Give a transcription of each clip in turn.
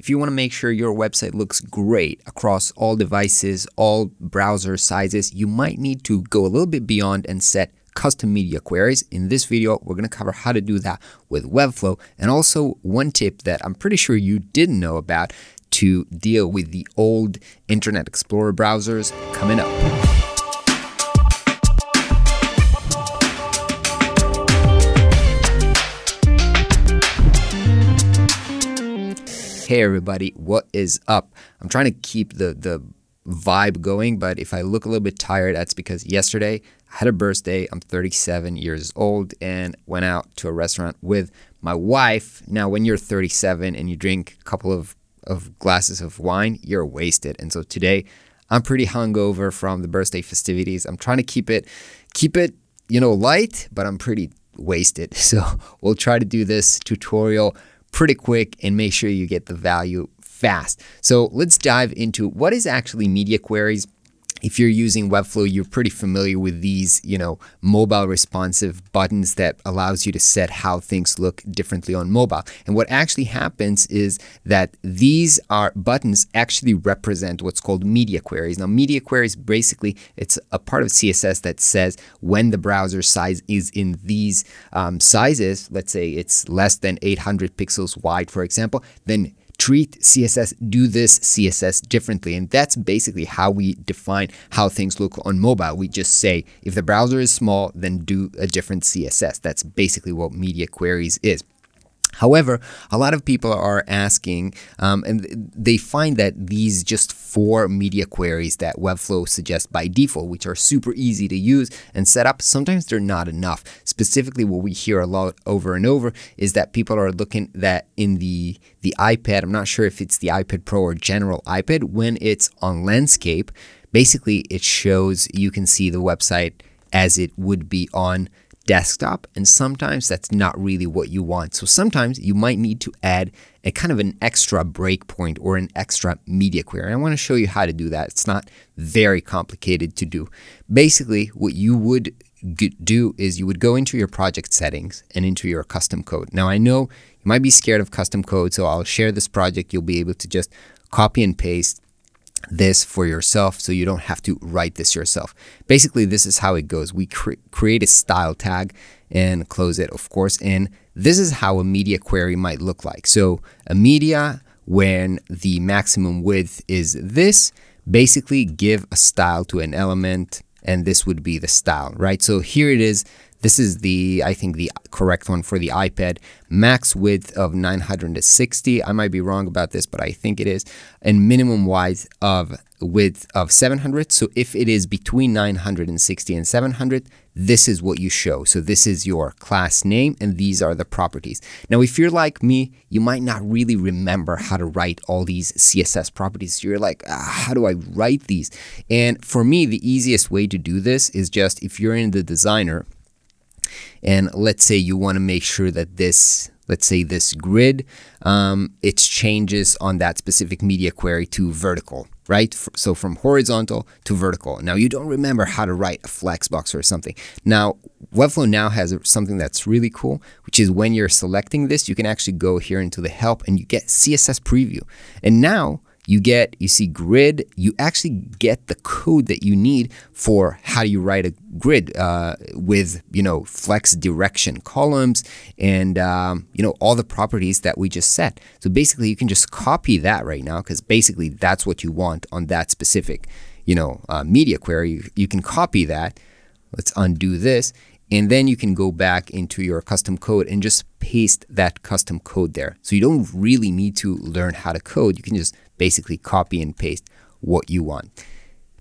if you want to make sure your website looks great across all devices, all browser sizes, you might need to go a little bit beyond and set custom media queries. In this video, we're going to cover how to do that with Webflow and also one tip that I'm pretty sure you didn't know about to deal with the old Internet Explorer browsers coming up. Hey everybody, what is up? I'm trying to keep the the vibe going, but if I look a little bit tired, that's because yesterday I had a birthday. I'm 37 years old and went out to a restaurant with my wife. Now, when you're 37 and you drink a couple of, of glasses of wine, you're wasted. And so today I'm pretty hungover from the birthday festivities. I'm trying to keep it keep it, you know, light, but I'm pretty wasted. So we'll try to do this tutorial pretty quick and make sure you get the value fast. So let's dive into what is actually media queries if you're using Webflow, you're pretty familiar with these, you know, mobile responsive buttons that allows you to set how things look differently on mobile. And what actually happens is that these are buttons actually represent what's called media queries. Now, media queries basically it's a part of CSS that says when the browser size is in these um, sizes, let's say it's less than 800 pixels wide, for example, then treat CSS, do this CSS differently. And that's basically how we define how things look on mobile. We just say if the browser is small, then do a different CSS. That's basically what media queries is. However, a lot of people are asking, um, and they find that these just four media queries that Webflow suggests by default, which are super easy to use and set up, sometimes they're not enough. Specifically, what we hear a lot over and over is that people are looking that in the the iPad. I'm not sure if it's the iPad Pro or general iPad. When it's on landscape, basically it shows you can see the website as it would be on desktop, and sometimes that's not really what you want. So sometimes you might need to add a kind of an extra breakpoint or an extra media query. I want to show you how to do that. It's not very complicated to do. Basically, what you would do is you would go into your project settings and into your custom code. Now, I know you might be scared of custom code, so I'll share this project. You'll be able to just copy and paste this for yourself so you don't have to write this yourself. Basically, this is how it goes. We cre create a style tag and close it, of course, and this is how a media query might look like. So a media when the maximum width is this, basically give a style to an element and this would be the style, right? So here it is. This is the, I think, the correct one for the iPad. Max width of 960. I might be wrong about this, but I think it is. And minimum width of width of 700. So if it is between 960 and 700, this is what you show. So this is your class name and these are the properties. Now, if you're like me, you might not really remember how to write all these CSS properties. You're like, ah, how do I write these? And for me, the easiest way to do this is just if you're in the designer, and let's say you want to make sure that this let's say this grid um, its changes on that specific media query to vertical right? So from horizontal to vertical. Now you don't remember how to write a flexbox or something. Now webflow now has something that's really cool which is when you're selecting this you can actually go here into the help and you get css preview. And now you get, you see grid, you actually get the code that you need for how do you write a grid uh, with, you know, flex direction columns and, um, you know, all the properties that we just set. So basically you can just copy that right now because basically that's what you want on that specific, you know, uh, media query. You, you can copy that. Let's undo this and then you can go back into your custom code and just paste that custom code there. So you don't really need to learn how to code. You can just basically copy and paste what you want.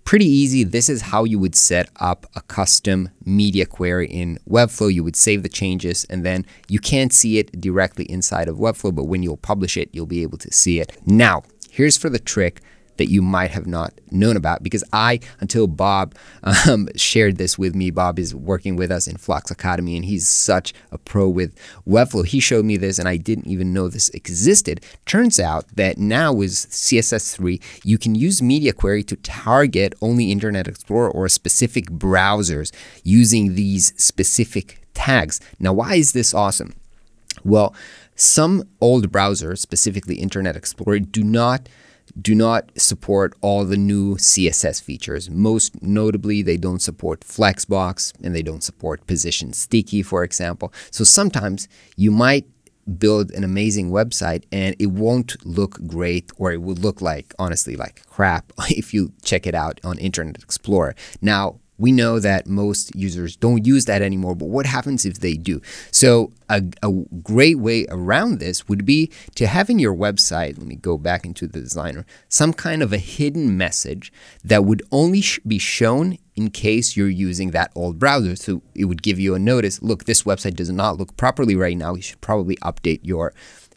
Pretty easy. This is how you would set up a custom media query in Webflow. You would save the changes and then you can't see it directly inside of Webflow, but when you'll publish it, you'll be able to see it. Now, here's for the trick that you might have not known about because I, until Bob um, shared this with me, Bob is working with us in Flux Academy and he's such a pro with Webflow. He showed me this and I didn't even know this existed. Turns out that now with CSS3, you can use Media Query to target only Internet Explorer or specific browsers using these specific tags. Now, why is this awesome? Well, some old browsers, specifically Internet Explorer, do not do not support all the new CSS features. Most notably, they don't support Flexbox and they don't support Position Sticky, for example. So sometimes you might build an amazing website and it won't look great or it will look like, honestly, like crap if you check it out on Internet Explorer. Now, we know that most users don't use that anymore, but what happens if they do? So a, a, great way around this would be to have in your website, let me go back into the designer, some kind of a hidden message that would only sh be shown in case you're using that old browser. So it would give you a notice, look, this website does not look properly right now. You should probably update your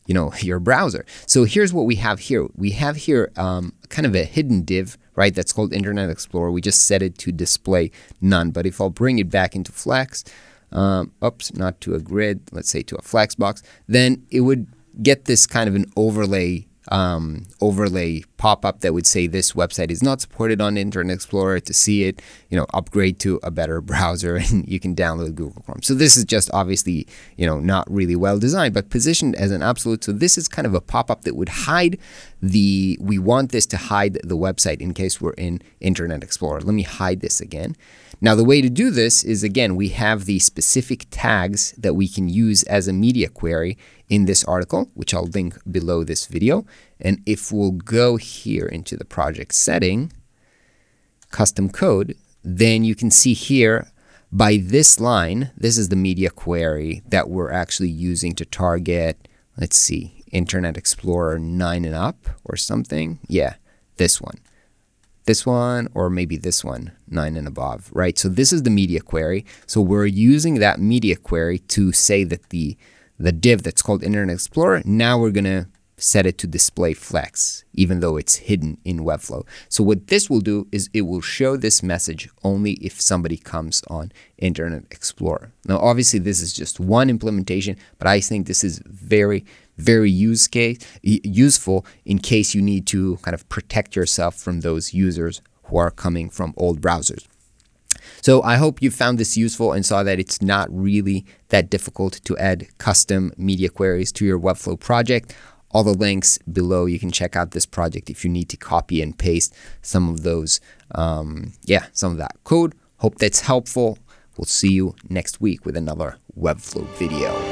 you know your browser. So here's what we have here. We have here um, kind of a hidden div right? That's called Internet Explorer. We just set it to display none. But if I'll bring it back into Flex, um, oops, not to a grid, let's say to a Flex box, then it would get this kind of an overlay um, overlay pop-up that would say this website is not supported on Internet Explorer. To see it, you know, upgrade to a better browser, and you can download Google Chrome. So this is just obviously, you know, not really well designed, but positioned as an absolute. So this is kind of a pop-up that would hide the. We want this to hide the website in case we're in Internet Explorer. Let me hide this again. Now, the way to do this is again, we have the specific tags that we can use as a media query in this article, which I'll link below this video. And if we'll go here into the project setting, custom code, then you can see here by this line, this is the media query that we're actually using to target, let's see, Internet Explorer 9 and up or something. Yeah, this one this one or maybe this one, 9 and above, right? So this is the media query. So we're using that media query to say that the, the div that's called Internet Explorer, now we're going to set it to display flex, even though it's hidden in Webflow. So what this will do is it will show this message only if somebody comes on Internet Explorer. Now, obviously, this is just one implementation, but I think this is very, very use case, useful in case you need to kind of protect yourself from those users who are coming from old browsers. So I hope you found this useful and saw that it's not really that difficult to add custom media queries to your Webflow project. All the links below, you can check out this project if you need to copy and paste some of those, um, yeah, some of that code. Hope that's helpful. We'll see you next week with another Webflow video.